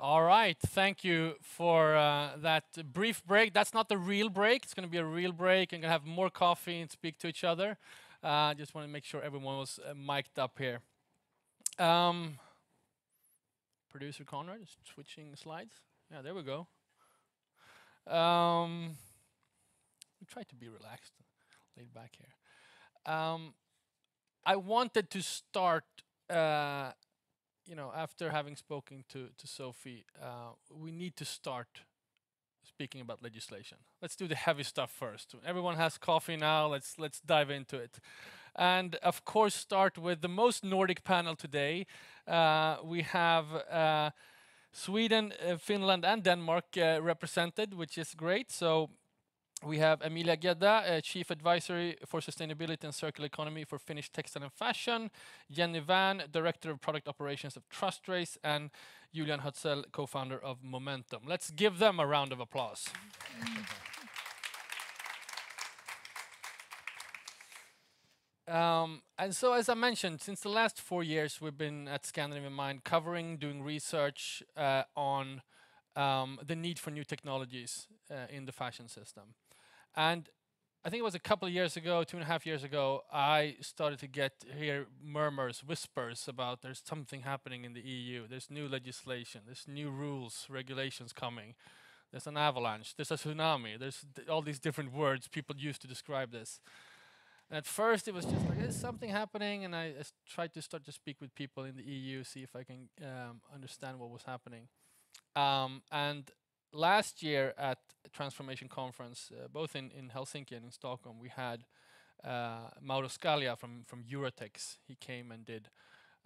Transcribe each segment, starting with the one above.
All right. Thank you for uh, that brief break. That's not the real break. It's gonna be a real break, I'm gonna have more coffee and speak to each other. Uh, I just wanna make sure everyone was uh, mic'd up here. Um, producer Conrad is switching slides. Yeah, there we go. Um, we try to be relaxed, laid back here. Um, I wanted to start, you know, after having spoken to to Sophie, uh, we need to start speaking about legislation. Let's do the heavy stuff first. Everyone has coffee now. Let's let's dive into it. And of course, start with the most Nordic panel today. Uh, we have uh, Sweden, Finland, and Denmark represented, which is great. We have Emilia Gädda, uh, Chief Advisory for Sustainability and Circular Economy for Finnish Textile and Fashion, Jenny Wärn, Director of Product Operations of TrusTrace, and Julian Hötzel, Co-founder of Momentum. Let's give them a round of applause. Um, and so, as I mentioned, since the last four years, we've been at Scandinavian Mind covering, doing research uh, on um, the need for new technologies uh, in the fashion system. I think it was a couple of years ago, two and a half years ago, I started to get hear murmurs, whispers about there's something happening in the EU. There's new legislation. There's new rules, regulations coming. There's an avalanche. There's a tsunami. There's all these different words people use to describe this. At first, it was just like, "There's something happening," and I tried to start to speak with people in the EU, see if I can understand what was happening. Um, and last year at Transformation Conference, uh, both in in Helsinki and in Stockholm, we had uh, Mauro Scalia from from Euratex. He came and did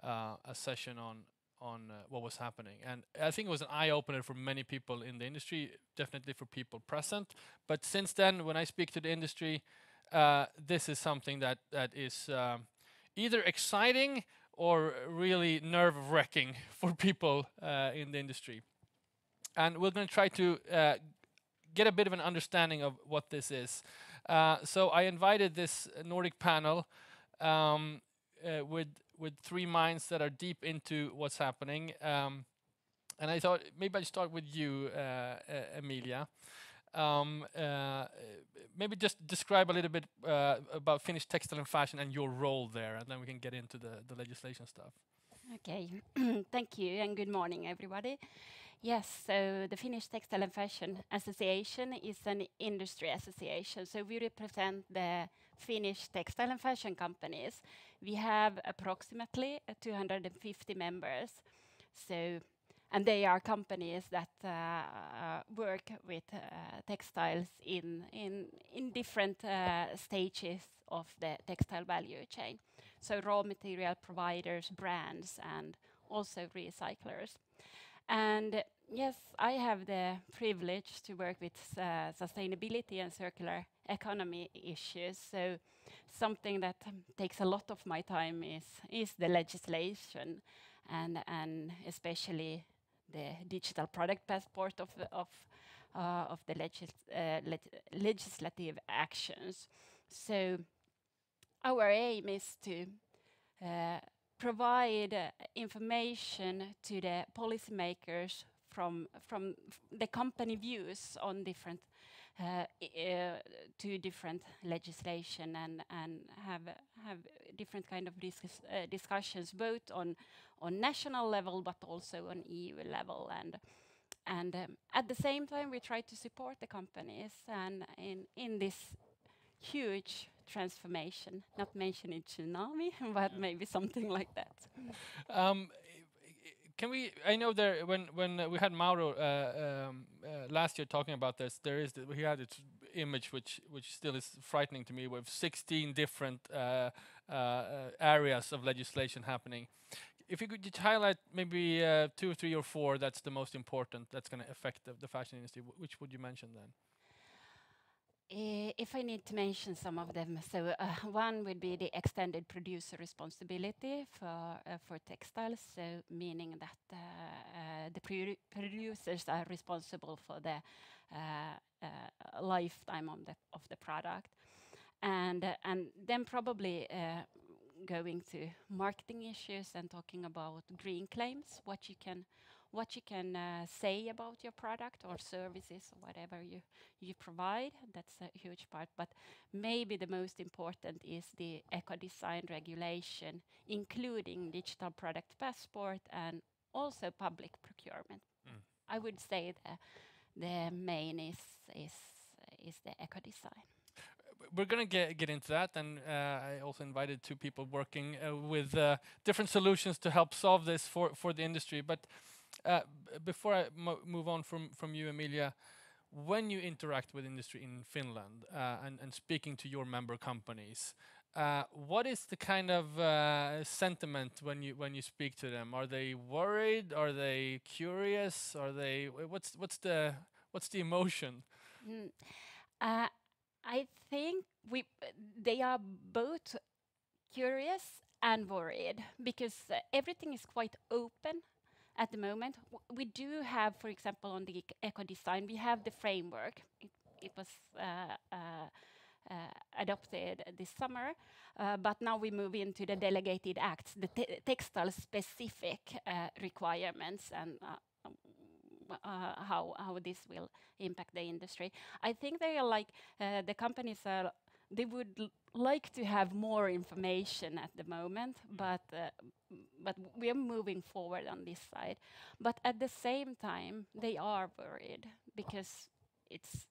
uh, a session on on what was happening. And I think it was an eye-opener for many people in the industry, definitely for people present. But since then, when I speak to the industry, this is something that, that is um, either exciting or really nerve-wracking for people in the industry. And we're gonna try to get a bit of an understanding of what this is. Uh, so I invited this Nordic panel um, uh, with with three minds that are deep into what's happening. Um, and I thought maybe I'd start with you, uh, Emilia. Um, uh, maybe just describe a little bit about Finnish textile and fashion and your role there, and then we can get into the, the legislation stuff. Okay. Thank you, and good morning, everybody. Yes, so the Finnish Textile and Fashion Association is an industry association, so we represent the Finnish textile and fashion companies. We have approximately 250 members. So, and they are companies that uh, uh, work with uh, textiles in different stages of the textile value chain, so raw material providers, brands, and also recyclers. And yes, I have the privilege to work with uh, sustainability and circular economy issues, so something that um, takes a lot of my time is is the legislation and especially the Digital Product Passport of of uh, of the uh, legislative actions. So our aim is to provide uh, information to the policymakers from from the company views on different uh, uh, to different legislation and and have have different kind of discussions both on on national level but also on EU level. And and um, at the same time, we try to support the companies and in this huge transformation, not mentioning tsunami, but maybe something like that. Um, can we? I know there when when we had Mauro uh, um, uh, last year talking about this, There is the, he had this image which which still is frightening to me, with 16 different uh, areas of legislation happening. If you could just highlight maybe two, three, or four that's the most important that's gonna affect the fashion industry, which would you mention then? Eh, if I need to mention some of them, so uh, one would be the extended producer responsibility for uh, textiles, so meaning that uh, the producers are responsible for the lifetime of the product. And then probably going to marketing issues and talking about green claims, what you can what you can uh, say about your product or services or whatever you, you provide. That's a huge part. But maybe the most important is the eco design regulation, including digital product passport and also public procurement. Mm. I would say the, the main is, is, is the eco design we're going to get get into that, and uh, I also invited two people working uh, with uh, different solutions to help solve this for for the industry. But before I move on from from you, Emilia, when you interact with industry in Finland uh, and and speaking to your member companies. Uh, what is the kind of sentiment when you when you speak to them? Are they worried? Are they curious? Are they what's what's the what's the emotion? Mm. I think we they are both curious and worried because uh, everything is quite open at the moment. We do have, for example, on the eco design, we have the framework. It, it was uh, uh, uh adopted this summer, uh, but now we move into the delegated acts, the te textile specific uh, requirements and uh, how how this will impact the industry. I think they are like the companies are they would like to have more information at the moment, but uh, but we are moving forward on this side. But at the same time, they are worried because it's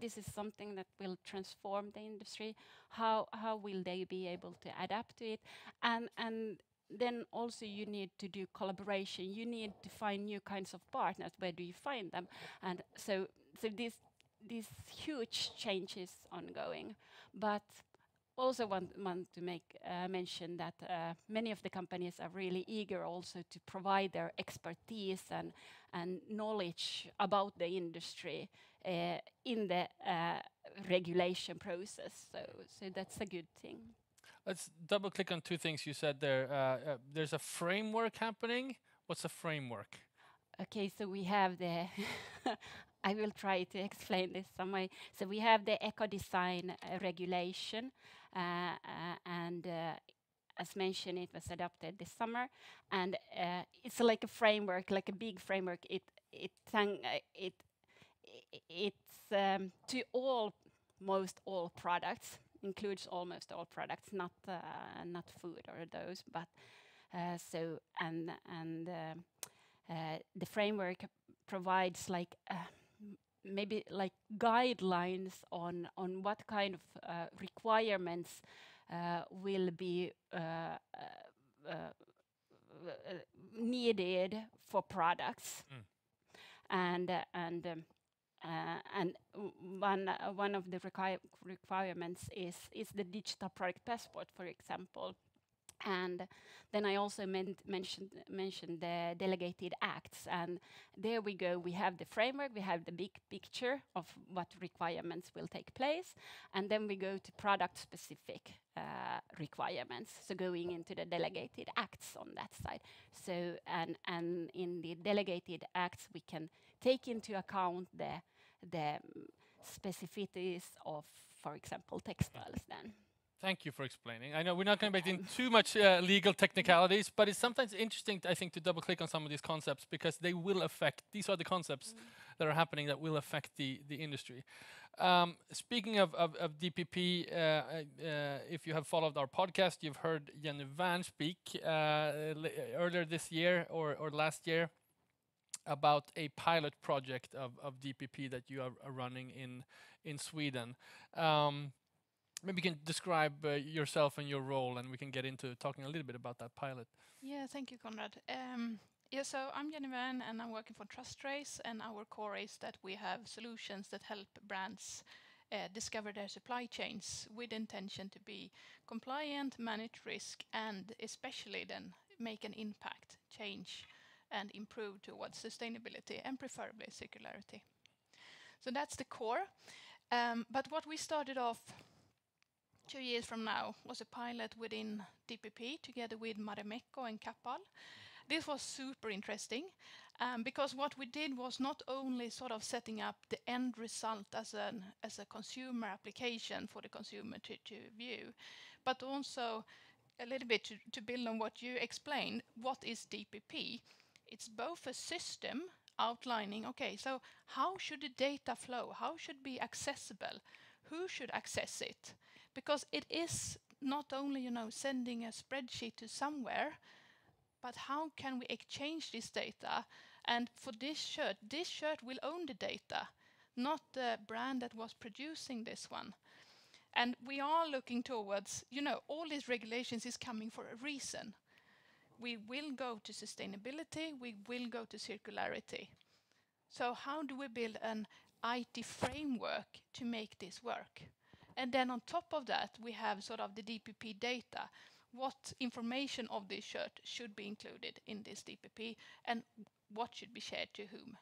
this is something that will transform the industry. How how will they be able to adapt to it? And and then also you need to do collaboration. You need to find new kinds of partners. Where do you find them? And so, so this these huge changes ongoing, but also want, want to make uh, mention that uh, many of the companies are really eager also to provide their expertise and, and knowledge about the industry uh, in the uh, regulation process. So, so that's a good thing. Let's double click on two things you said there. Uh, uh, there's a framework happening. What's a framework? Okay, so we have the. I will try to explain this some way. So we have the eco design uh, regulation, uh, uh, and uh, as mentioned, it was adopted this summer, and it's like a framework, like a big framework. It it it it's um, to all most all products includes almost all products, not uh, not food or those, but uh, so and and uh, the framework provides like maybe like guidelines on on what kind of uh, requirements uh, will be uh, needed for products mm. and and um, uh, and one uh, one of the requir requirements is is the digital product passport, for example. And then I also mentioned mentioned the delegated acts, and there we go. We have the framework, we have the big picture of what requirements will take place, and then we go to product-specific uh, requirements. So going into the delegated acts on that side. So and and in the delegated acts, we can take into account the the specificities of, for example, textiles then. Thank you for explaining. I know we're not going to get into too much uh, legal technicalities, but it's sometimes interesting, I think, to double click on some of these concepts because they will affect, these are the concepts mm. that are happening that will affect the, the industry. Um, speaking of, of, of DPP, uh, uh, if you have followed our podcast, you've heard Jenny Wärn speak uh, earlier this year or, or last year about a pilot project of, of DPP that you are, are running in in Sweden. Um, maybe you can describe uh, yourself and your role, and we can get into talking a little bit about that pilot. Yeah, thank you, Konrad. Um, yeah, so I'm Jenny Wärn, and I'm working for TrusTrace, and our core is that we have solutions that help brands uh, discover their supply chains with intention to be compliant, manage risk, and especially then make an impact, change and improve towards sustainability and preferably circularity. So that's the core. Um, but what we started off two years from now was a pilot within DPP together with Marimekko and Kappahl. This was super interesting um, because what we did was not only sort of setting up the end result as, an, as a consumer application for the consumer to, to view, but also a little bit to, to build on what you explained, what is DPP? it's both a system outlining, okay, so how should the data flow? How should be accessible? Who should access it? Because it is not only, you know, sending a spreadsheet to somewhere, but how can we exchange this data? And for this shirt, this shirt will own the data, not the brand that was producing this one. And we are looking towards, you know, all these regulations is coming for a reason. We will go to sustainability, we will go to circularity. So how do we build an IT framework to make this work? And then on top of that, we have sort of the DPP data. What information of this shirt should be included in this DPP and what should be shared to whom?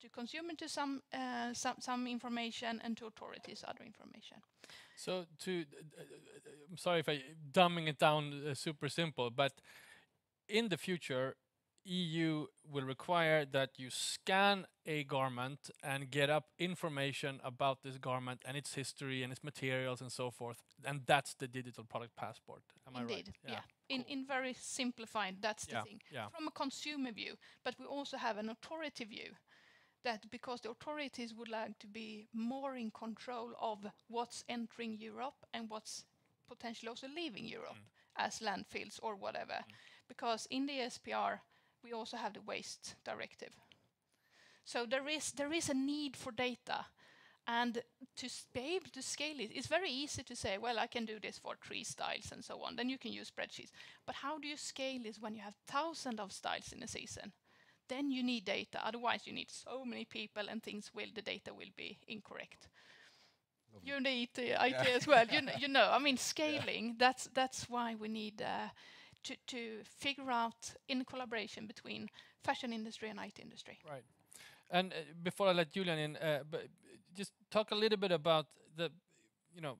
To consumer to some, uh, some, some information and to authorities other information. So to, uh, uh, I'm sorry if I dumbing it down uh, super simple, but in the future, EU will require that you scan a garment and get up information about this garment and its history and its materials and so forth. And that's the digital product passport. Am Indeed, I right? yeah. In, cool. in very simplified, that's the Yeah, thing. yeah. From a consumer view, but we also have an authority view that because the authorities would like to be more in control of what's entering Europe and what's potentially also leaving Europe Mm. as landfills or whatever. Because in the SPR, we also have the waste directive. So there is there is a need for data, and to be able to scale it, it's very easy to say, well, I can do this for three styles and so on. Then you can use spreadsheets. But how do you scale this when you have thousands of styles in a season? Then you need data. Otherwise, you need so many people, and things will the data will be incorrect. You need the IT as well. You, kn- you know, I mean, scaling. That's that's why we need uh, to to figure out in collaboration between fashion industry and IT industry. Right. And uh, before I let Julian in, uh, but just talk a little bit about the, you know,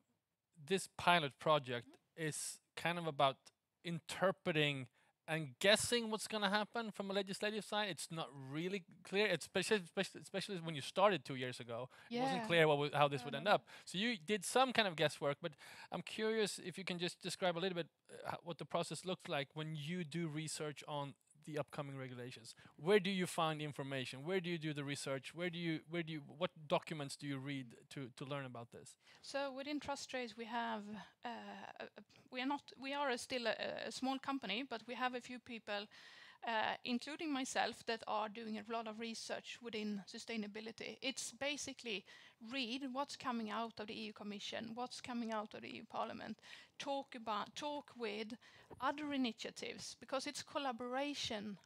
this pilot project is kind of about interpreting and guessing what's going to happen from a legislative side. It's not really clear, it's especially, especially, especially when you started two years ago. It wasn't clear what w- how this would end up. So you did some kind of guesswork, but I'm curious if you can just describe a little bit uh, what the process looks like when you do research on the upcoming regulations. Where do you find information? Where do you do the research? Where do you where do you what documents do you read to to learn about this? So within TrusTrace, we have uh, we are not we are a still a, a small company, but we have a few people, uh, including myself, that are doing a lot of research within sustainability. It's basically read what's coming out of the EU Commission, what's coming out of the EU Parliament, talk about talk with other initiatives because it's collaboration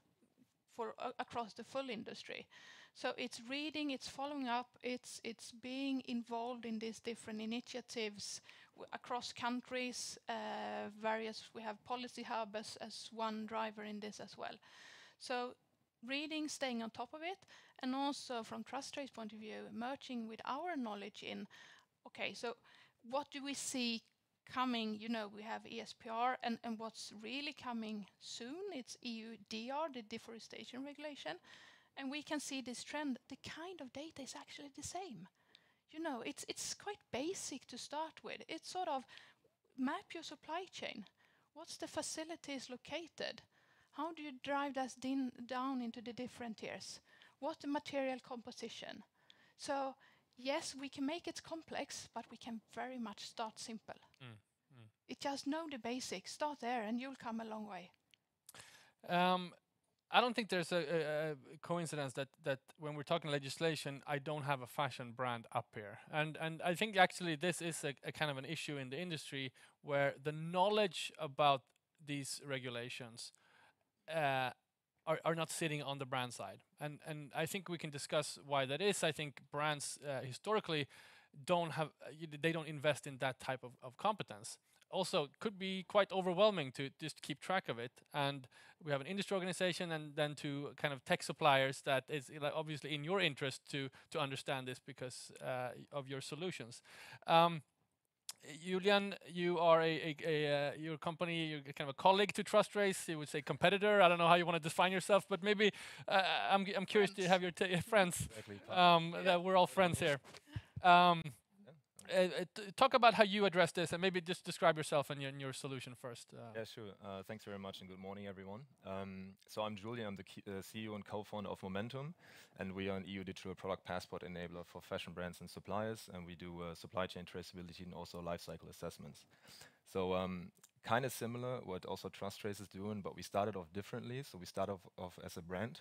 for a- across the full industry. So it's reading, it's following up, it's it's being involved in these different initiatives across countries. Uh, various we have policy hub as, as one driver in this as well. So reading, staying on top of it, and also from TrusTrace point of view, merging with our knowledge in. Okay, so what do we see coming? You know, we have ESPR, and and what's really coming soon? It's EU DR, the deforestation regulation and we can see this trend the kind of data is actually the same you know it's it's quite basic to start with. It's sort of map your supply chain. What's the facilities located? How do you drive that din- down into the different tiers? What's the material composition? So yes we can make it complex but we can very much start simple. Mm, mm. it just know the basics. Start there and you'll come a long way. Um, I don't think there's a, a, a coincidence that, that when we're talking legislation, I don't have a fashion brand up here, and and I think actually this is a, a kind of an issue in the industry where the knowledge about these regulations uh, are are not sitting on the brand side, and and I think we can discuss why that is. I think brands uh, historically don't have uh, they don't invest in that type of, of competence also could be quite overwhelming to just keep track of it and we have an industry organization and then to kind of tech suppliers that is obviously in your interest to to understand this because uh, of your solutions um, Julian, you are a, a, a uh, your company, you're kind of a colleague to TrusTrace. You would say competitor. I don't know how you want to define yourself, but maybe uh, I'm I'm curious to have your t- friends Exactly. um, that we're all friends here. Um, talk about how you address this, and maybe just describe yourself and your, and your solution first. Uh, Yeah, sure. Uh, thanks very much, and good morning, everyone. Um, so I'm Julian. I'm the uh, CEO and co-founder of Momentum, and we are an EU digital product passport enabler for fashion brands and suppliers, and we do uh, supply chain traceability and also life cycle assessments. So um, kind of similar what also TrusTrace is doing, but we started off differently. So we started off, off as a brand.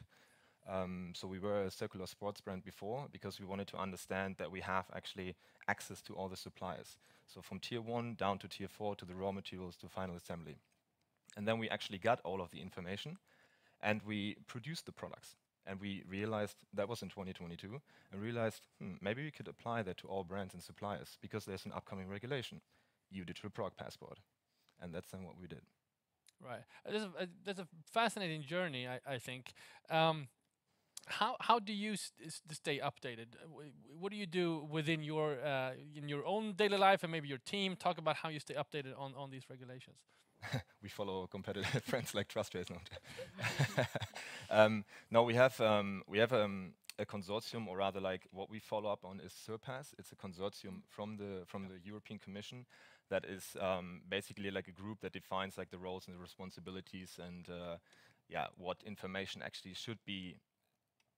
Um, so we were a circular sports brand before because we wanted to understand that we have actually access to all the suppliers. So from tier one down to tier four to the raw materials to final assembly. And then we actually got all of the information and we produced the products. And we realized that was in 2022 and realized hmm, maybe we could apply that to all brands and suppliers because there's an upcoming regulation, EU Digital Product Passport. And that's then what we did. Right. Uh, There's a, uh, a fascinating journey, I, I think. Um, how how do you stay updated? Uh, wh- wh- What do you do within your uh, in your own daily life and maybe your team? Talk about how you stay updated on, on these regulations. we follow competitive friends like. No, um, no, we have um, we have um, a consortium, or rather, like what we follow up on is CIRPASS. It's a consortium from the from the European Commission that is um, basically like a group that defines like the roles and the responsibilities and uh, yeah, what information actually should be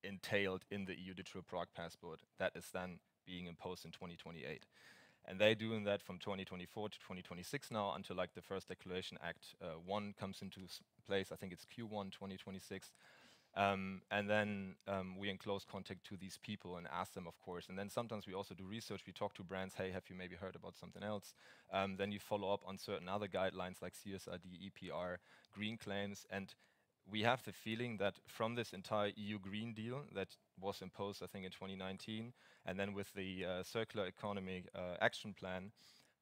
entailed in the EU Digital Product Passport that is then being imposed in 2028 and they're doing that from 2024 to 2026 now until like the first Declaration Act uh, one comes into place. I think it's Q1 2026. Um, and then um, we in close contact to these people and ask them, of course. And then sometimes we also do research. We talk to brands. Hey, have you maybe heard about something else? Um, then you follow up on certain other guidelines like CSRD, EPR, green claims, and we have the feeling that from this entire EU Green Deal that was imposed, I think, in 2019, and then with the uh, Circular Economy uh, Action Plan,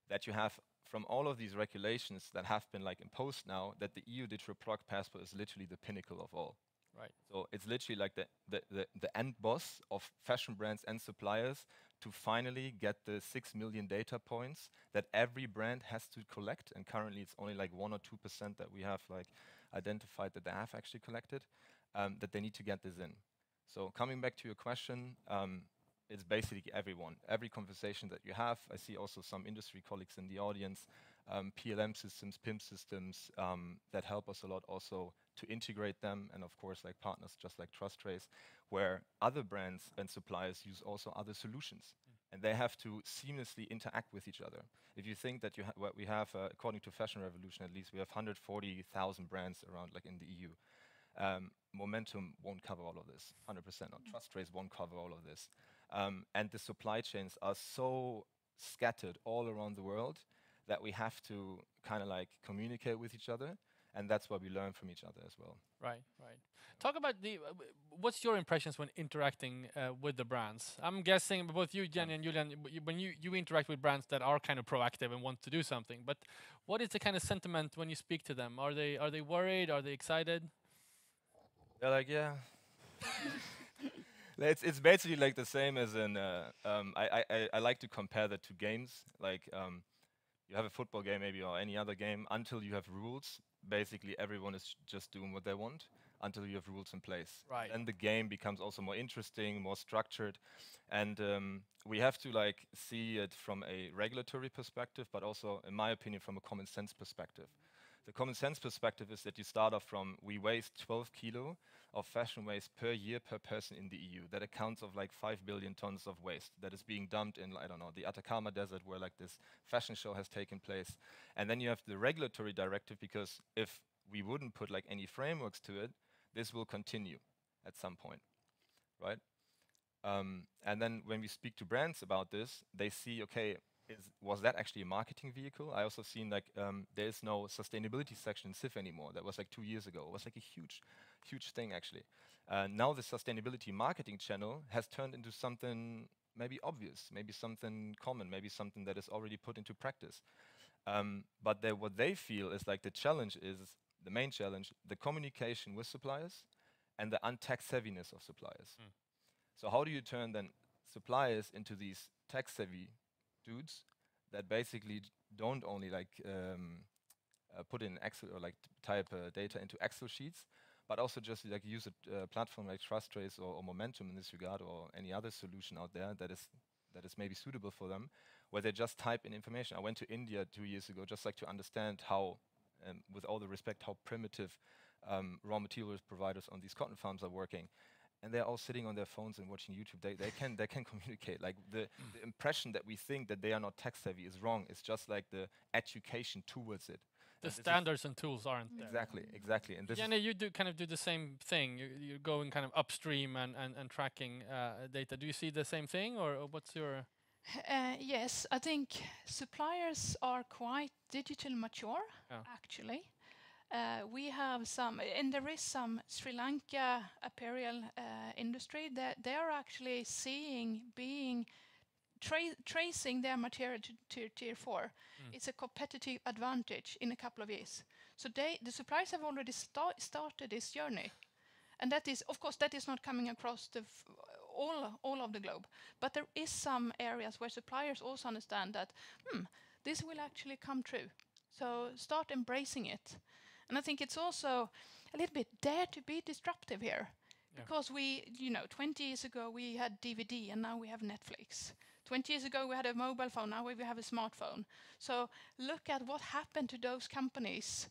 that you have from all of these regulations that have been like imposed now, that the EU Digital Product Passport is literally the pinnacle of all. Right. So it's literally like the, the, the, the end boss of fashion brands and suppliers to finally get the 6 million data points that every brand has to collect. And currently it's only like 1 or 2% that we have like identified that they have actually collected, um, that they need to get this in. So coming back to your question, um, it's basically everyone. Every conversation that you have, I see also some industry colleagues in the audience, um, PLM systems, PIM systems um, that help us a lot also to integrate them, and of course, like partners just like TrusTrace, where other brands and suppliers use also other solutions, and they have to seamlessly interact with each other. If you think that you ha- what we have, uh, according to Fashion Revolution, at least we have 140,000 brands around, like in the EU. Um, Momentum won't cover all of this, 100%. Or TrusTrace won't cover all of this. Um, and the supply chains are so scattered all around the world that we have to kind of like communicate with each other. And that's why we learn from each other as well. Right, right. Talk about the. Uh, what's your impressions when interacting uh, with the brands? I'm guessing both you, Jenny, and Julian, when you, you interact with brands that are kind of proactive and want to do something, but what is the kind of sentiment when you speak to them? Are they are they worried? Are they excited? They're like, yeah. it's it's basically like the same as in. Uh, um, I, I I- I like to compare that to games. Like um, you have a football game maybe or any other game. Until you have rules, basically everyone is just doing what they want. Until you have rules in place, Right. Then the game becomes also more interesting, more structured, and um, we have to like see it from a regulatory perspective, but also, in my opinion, from a common sense perspective. The common sense perspective is that you start off from we waste 12 kilo of fashion waste per year per person in the EU. That accounts of like 5 billion tons of waste that is being dumped in, I don't know, the Atacama Desert where like this fashion show has taken place. And then you have the regulatory directive because if we wouldn't put like any frameworks to it, this will continue at some point, right? Um, and then when we speak to brands about this, they see, okay, is, was that actually a marketing vehicle? I also seen like um, there is no sustainability section in CIFF anymore. That was like two years ago. It was like a huge, huge thing actually. Uh, now the sustainability marketing channel has turned into something maybe obvious, maybe something common, maybe something that is already put into practice. Um, but they, what they feel is like the challenge is the main challenge: the communication with suppliers and the untax heaviness of suppliers. Mm. So how do you turn then suppliers into these tax savvy dudes that basically don't only like um, uh, put in Excel or like type uh, data into Excel sheets, but also just like use a uh, platform like TrusTrace or, or Momentum in this regard or any other solution out there that is that is maybe suitable for them, where they just type in information. I went to India two years ago just like to understand how, um, with all the respect, how primitive um, raw materials providers on these cotton farms are working. And they're all sitting on their phones and watching YouTube. They, they can they can communicate. Like the, the impression that we think that they are not tech savvy is wrong. It's just like the education towards it. The And standards and tools aren't there. Exactly, exactly. And this is Jenny, you do kind of do the same thing. You, you're going kind of upstream and, and, and tracking uh, data. Do you see the same thing, or, or what's your? Uh, yes, I think suppliers are quite digital mature, Yeah. actually. Uh, we have some, and there is some Sri Lanka apparel uh, industry that they are actually seeing being tra- tracing their material to, to tier four. It's a competitive advantage in a couple of years. So they, the suppliers have already sta- started this journey, and that is, of course, that is not coming across the f- all all of the globe. But there is some areas where suppliers also understand that hmm, this will actually come true. So start embracing it. And I think it's also a little bit dare to be disruptive here. Yeah. Because we, you know, 20 years ago we had DVD and now we have Netflix. 20 years ago we had a mobile phone, now we have a smartphone. So look at what happened to those companies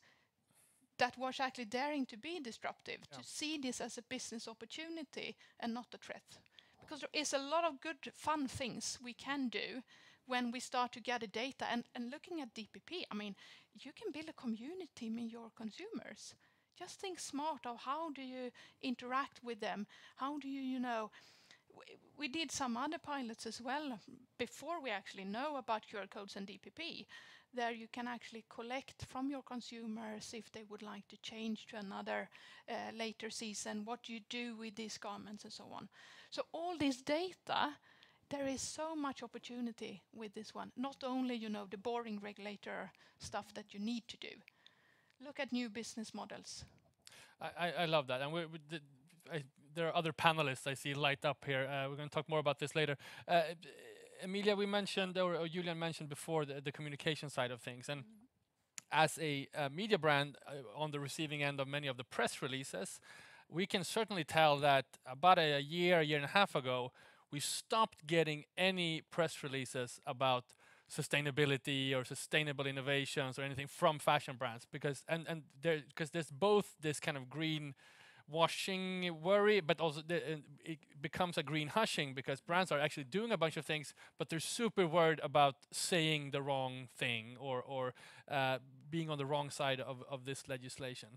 that was actually daring to be disruptive, Yeah. to see this as a business opportunity and not a threat. Because there is a lot of good, fun things we can do when we start to gather data. And, and looking at DPP, I mean, you can build a community with your consumers. Just think smart of how do you interact with them? How do you, you know, we did some other pilots as well before we actually know about QR codes and DPP. There you can actually collect from your consumers if they would like to change to another uh, later season, what you do with these garments and so on. So all this data, there is so much opportunity with this one. Not only, you know, the boring regulator stuff that you need to do. Look at new business models. I, I, I love that, and we, we did, I, there are other panelists I see light up here. Uh, we're going to talk more about this later. Uh, Emilia, we mentioned, or, or Julian mentioned before, the, the communication side of things, and as a, uh media brand uh, on the receiving end of many of the press releases, we can certainly tell that about a, year, a year and a half ago, we stopped getting any press releases about sustainability or sustainable innovations or anything from fashion brands because and and there because there's both this kind of green washing worry but also the, it becomes a green hushing because brands are actually doing a bunch of things but they're super worried about saying the wrong thing or or uh, being on the wrong side of, of this legislation.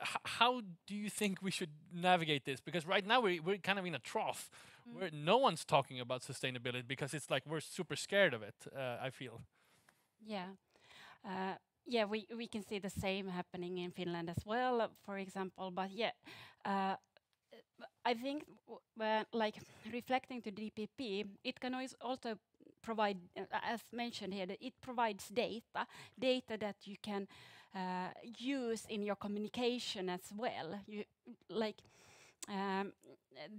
H- how do you think we should navigate this? Because right now we, we're kind of in a trough where no one's talking about sustainability because it's like we're super scared of it uh, i feel Yeah. Uh, yeah, we, we can see the same happening in Finland as well, uh, for example. But yeah, uh, I think w- when like reflecting to DPP, it can always also provide, uh, as mentioned here, that it provides data, data that you can uh, use in your communication as well. You like. Um,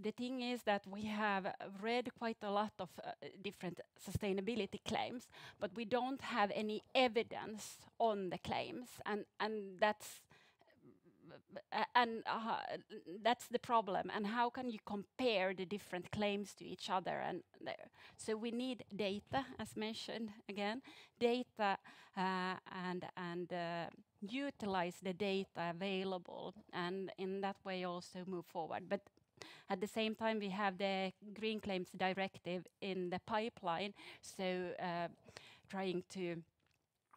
the thing is that we have read quite a lot of uh, different sustainability claims, but we don't have any evidence on the claims, and and that's uh, and uh, that's the problem. And how can you compare the different claims to each other? And there, so we need data, as mentioned again, data, uh, and and uh, utilize the data available, and in that way also move forward. But at the same time, we have the Green Claims Directive in the pipeline, so uh, trying to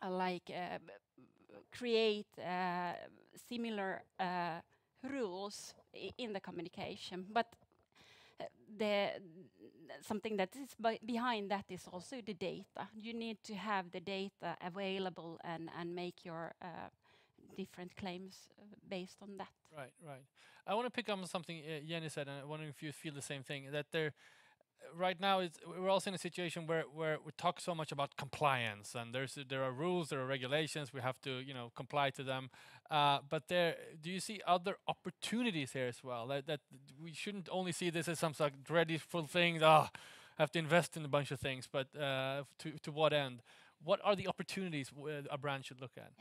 uh, like uh, create similar rules in the communication. But the something that is behind that is also the data. You need to have the data available and and make your uh, different claims uh, based on that. Right, right. I want to pick up on something uh, Jenny said, and I'm wondering if you feel the same thing. That there, right now, it's, we're also in a situation where where we talk so much about compliance, and there's there are rules, there are regulations, we have to you know comply to them. Uh, but there, do you see other opportunities here as well? That that we shouldn't only see this as some sort of dreadful thing. Ah, have to invest in a bunch of things, but uh, to to what end? What are the opportunities a brand should look at?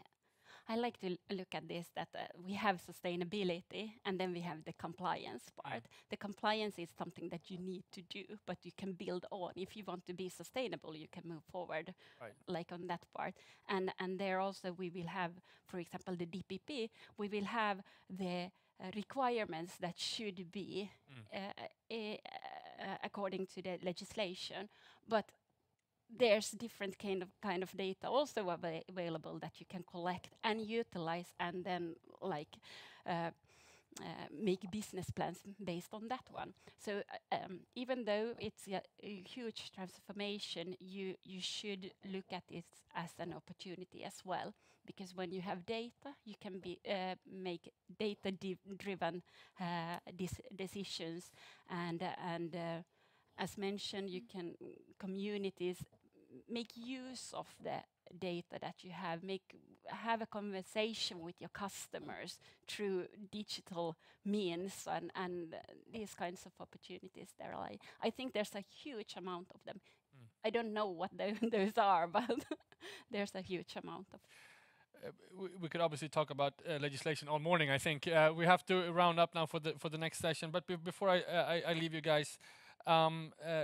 I like to look at this that uh, we have sustainability and then we have the compliance part. The compliance is something that you need to do, but you can build on. If you want to be sustainable, you can move forward, Right. like on that part. And and there also we will have, for example, the DPP. We will have the uh, requirements that should be uh, uh, uh, according to the legislation, but there's different kind of kind of data also ava- available that you can collect and utilize and then like uh, uh, make business plans based on that one. So uh, um, even though it's a, a huge transformation, you you should look at it as an opportunity as well, because when you have data, you can be uh, make data-driven uh, decisions, and uh, and uh, as mentioned, you can communities make use of the data that you have make have a conversation with your customers through digital means and and these kinds of opportunities there are I, I think there's a huge amount of them i don't know what tho- those are but there's a huge amount of Uh, we, we could obviously talk about uh, legislation all morning. I think uh, we have to round up now for the for the next session. But be before I, uh, I I leave you guys, um, uh,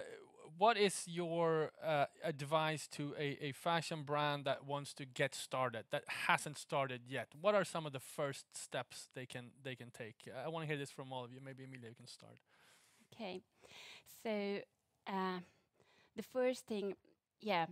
what is your uh, advice to a, a fashion brand that wants to get started that hasn't started yet? What are some of the first steps they can they can take? I want to hear this from all of you. Maybe Emilia, you can start. Okay, so uh, the first thing, yeah,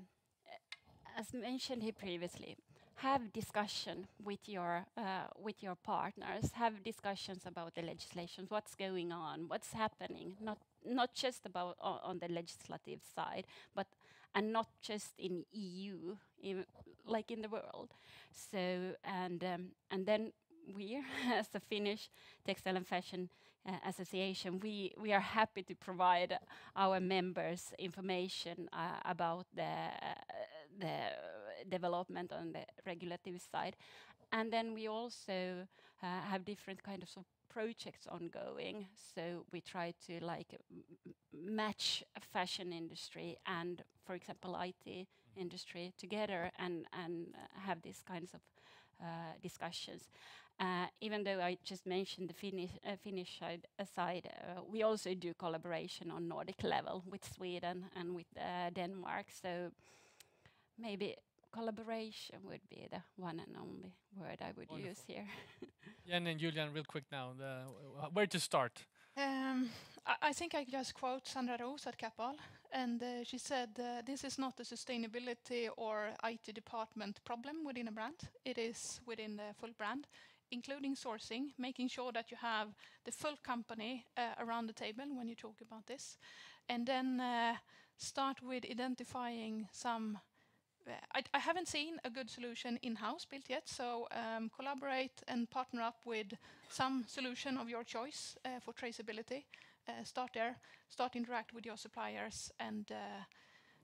uh, as mentioned here previously, have discussion with your uh, with your partners. Have discussions about the legislation, what's going on, what's happening. Not not just about o- on the legislative side, but and not just in EU, in, like in the world. So and um, and then we, as the Finnish textile and fashion uh, association, we, we are happy to provide our members information uh, about the, the development on the regulative side. And then we also uh, have different kinds of projects ongoing. So we try to like match a fashion industry and, for example, IT industry together and, and uh, have these kinds of uh, discussions. Uh, even though I just mentioned the Finnish, uh, Finnish side, uh, side uh, we also do collaboration on Nordic level with Sweden and with uh, Denmark. So maybe collaboration would be the one and only word I would use here. Jen and Julian, real quick now. The, where to start? Um, I, I think I just quote Sandra Roos at Kappahl, and uh, she said, uh, "This is not a sustainability or IT department problem within a brand. It is within the full brand, including sourcing, making sure that you have the full company uh, around the table when you talk about this, and then uh, start with identifying some." Uh, I, I haven't seen a good solution in-house built yet, so um, collaborate and partner up with some solution of your choice uh, for traceability. Uh, start there, start interact with your suppliers, and uh,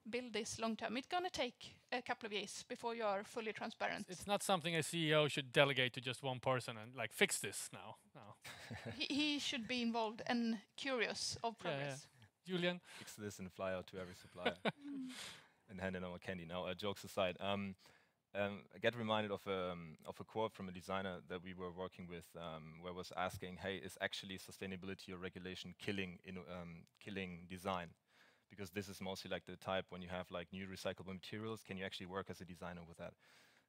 build this long term. It's going to take a couple of years before you are fully transparent. It's not something a CEO should delegate to just one person and like fix this now. No. he, he should be involved and curious of Yeah, yeah. progress. Julian, fix this and fly out to every supplier and hand in our candy. Now, uh, jokes aside, um, um, I get reminded of a, um, of a quote from a designer that we were working with, um, where was asking, "Hey, is actually sustainability or regulation killing in, um, killing design?" Because this is mostly like the type when you have like new recyclable materials, can you actually work as a designer with that?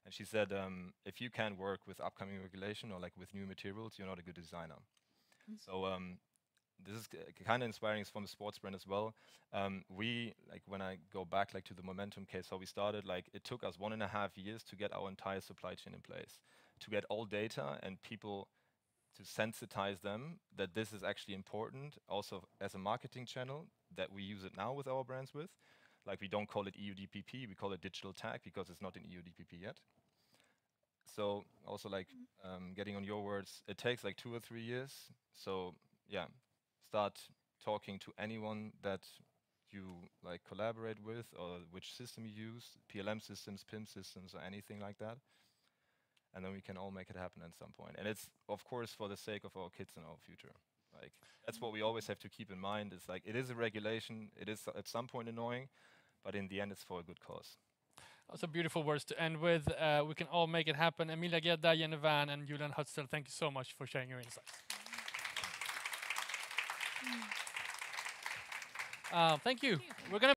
And she said, um, if you can't work with upcoming regulation or like with new materials, you're not a good designer. So um, this is kind of inspiring from a sports brand as well. Um, we like when I go back like to the momentum case, how we started. Like it took us one and a half years to get our entire supply chain in place, to get all data and people to sensitize them that this is actually important. Also as a marketing channel that we use it now with our brands with. Like we don't call it EUDPP, we call it digital tag because it's not in EUDPP yet. So also like um, getting on your words, it takes like two or three years. So yeah, start talking to anyone that you like collaborate with or which system you use, PLM systems, PIM systems, or anything like that. And then we can all make it happen at some point. And it's of course for the sake of our kids and our future. Like that's what we always have to keep in mind. It's like it is a regulation. It is at some point annoying, but in the end, it's for a good cause. Are beautiful words to end with. Uh, we can all make it happen. Emilia Gädda, Jenny Wärn, and Julian Hötzel, thank you so much for sharing your insights. Uh, thank you. We're gonna